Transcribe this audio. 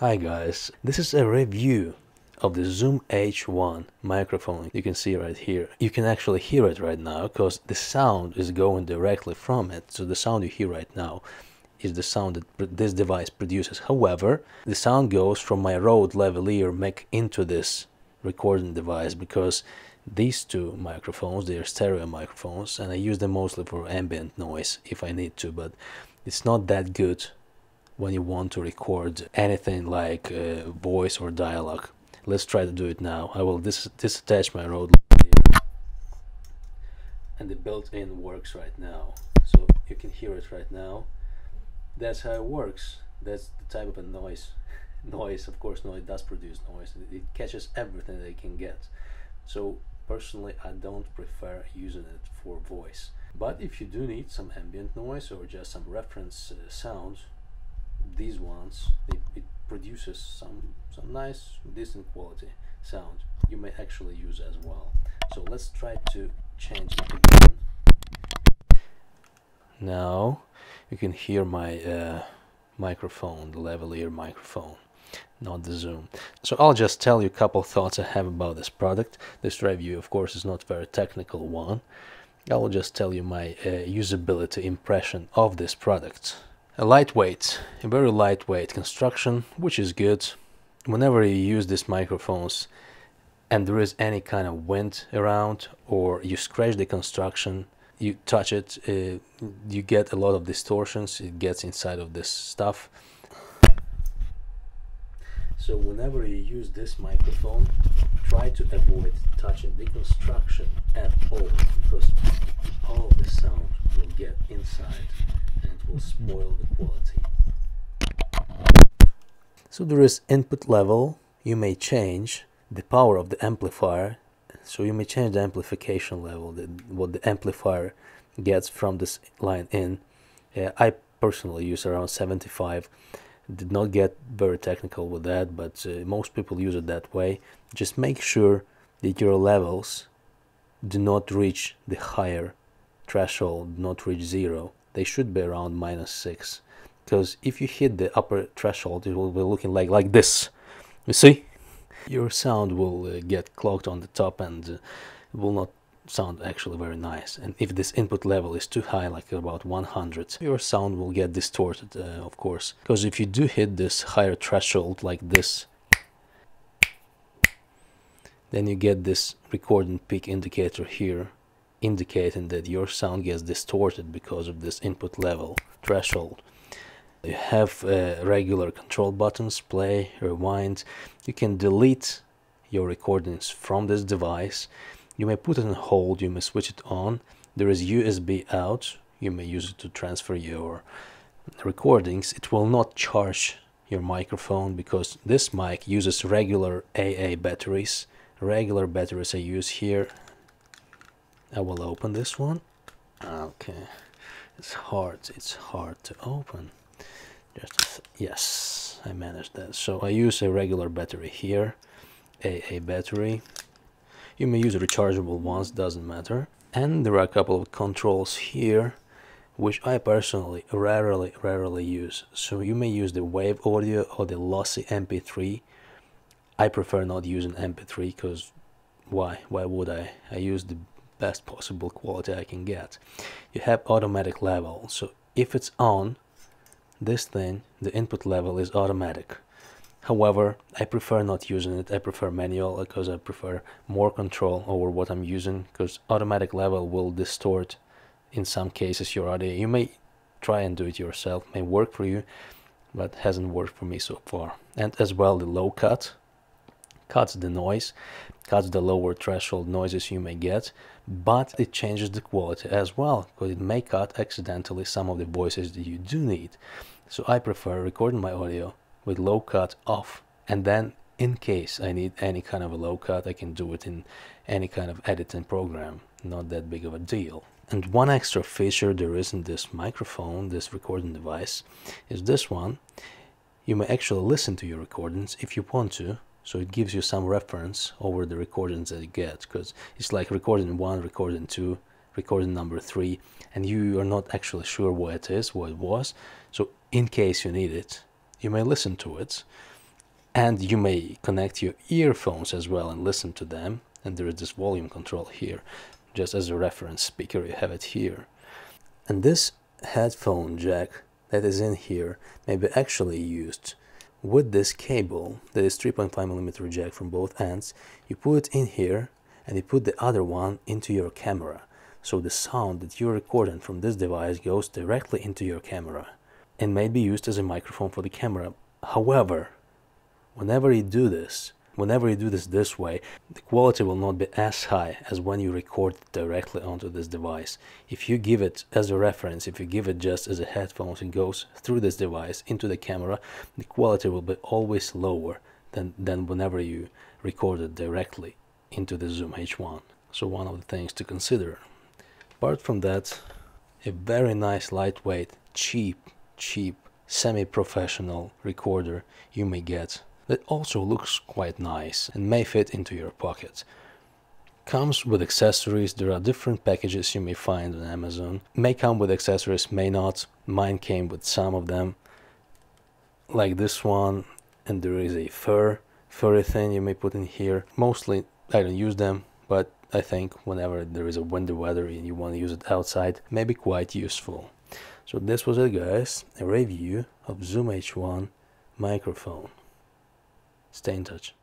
Hi guys, this is a review of the Zoom H1 microphone you can see right here. You can actually hear it right now because the sound is going directly from it. So the sound you hear right now is the sound that this device produces. However, the sound goes from my Rode lavalier mic into this recording device because these two microphones, they are stereo microphones and I use them mostly for ambient noise if I need to, but it's not that good when you want to record anything like uh, voice or dialogue. Let's try to do it now. I will dis disattach my Rode here. And the built-in works right now. So you can hear it right now. That's how it works. That's the type of a noise. Noise, of course, noise does produce noise. It catches everything it can get. So personally, I don't prefer using it for voice. But if you do need some ambient noise or just some reference uh, sounds, these ones it, it produces some some nice decent quality sound you may actually use as well. So let's try to change it again. Now you can hear my uh, microphone the lavalier microphone not the zoom. So i'll just tell you a couple thoughts i have about this product. This review of course is not very technical one. I will just tell you my uh, usability impression of this product a lightweight, a very lightweight construction, which is good. Whenever you use these microphones and there is any kind of wind around or you scratch the construction, you touch it, uh, you get a lot of distortions, it gets inside of this stuff. So whenever you use this microphone, try to avoid touching the construction at all because all the sound will get inside will spoil the quality. So there is input level, you may change the power of the amplifier, so you may change the amplification level, the, what the amplifier gets from this line in. Uh, I personally use around 75, did not get very technical with that, but uh, most people use it that way. Just make sure that your levels do not reach the higher threshold, not reach zero they should be around minus 6 because if you hit the upper threshold it will be looking like like this. You see? Your sound will uh, get clogged on the top and uh, will not sound actually very nice. And if this input level is too high like about 100 your sound will get distorted uh, of course. Because if you do hit this higher threshold like this then you get this recording peak indicator here indicating that your sound gets distorted because of this input level threshold. You have uh, regular control buttons, play, rewind. You can delete your recordings from this device. You may put it on hold, you may switch it on. There is USB out, you may use it to transfer your recordings. It will not charge your microphone because this mic uses regular AA batteries. Regular batteries I use here I will open this one. Okay. It's hard it's hard to open. Just yes I managed that. So I use a regular battery here AA battery. You may use rechargeable ones doesn't matter. And there are a couple of controls here which I personally rarely rarely use. So you may use the wave audio or the lossy mp3 I prefer not using mp3 because why? Why would I? I use the best possible quality I can get. You have automatic level, so if it's on, this thing, the input level is automatic. However, I prefer not using it. I prefer manual because I prefer more control over what I'm using because automatic level will distort in some cases your audio. You may try and do it yourself, may work for you, but hasn't worked for me so far. And as well the low cut cuts the noise, cuts the lower threshold noises you may get, but it changes the quality as well, because it may cut accidentally some of the voices that you do need. So I prefer recording my audio with low cut off, and then in case I need any kind of a low cut, I can do it in any kind of editing program. Not that big of a deal. And one extra feature there is in this microphone, this recording device, is this one. You may actually listen to your recordings if you want to so it gives you some reference over the recordings that you get because it's like recording one recording two recording number three and you are not actually sure what it is what it was. So in case you need it you may listen to it and you may connect your earphones as well and listen to them. And there is this volume control here just as a reference speaker you have it here. And this headphone jack that is in here may be actually used with this cable that is 3.5 millimeter jack from both ends you put it in here and you put the other one into your camera. So the sound that you're recording from this device goes directly into your camera and may be used as a microphone for the camera. However whenever you do this whenever you do this this way, the quality will not be as high as when you record directly onto this device. If you give it as a reference, if you give it just as a headphones and goes through this device into the camera, the quality will be always lower than, than whenever you record it directly into the Zoom H1. So one of the things to consider. Apart from that, a very nice lightweight, cheap, cheap, semi-professional recorder you may get that also looks quite nice and may fit into your pocket. Comes with accessories, there are different packages you may find on Amazon. May come with accessories, may not. Mine came with some of them, like this one, and there is a fur, furry thing you may put in here. Mostly I don't use them, but I think whenever there is a windy weather and you want to use it outside, may be quite useful. So this was it guys, a review of Zoom H1 microphone. Stay in touch.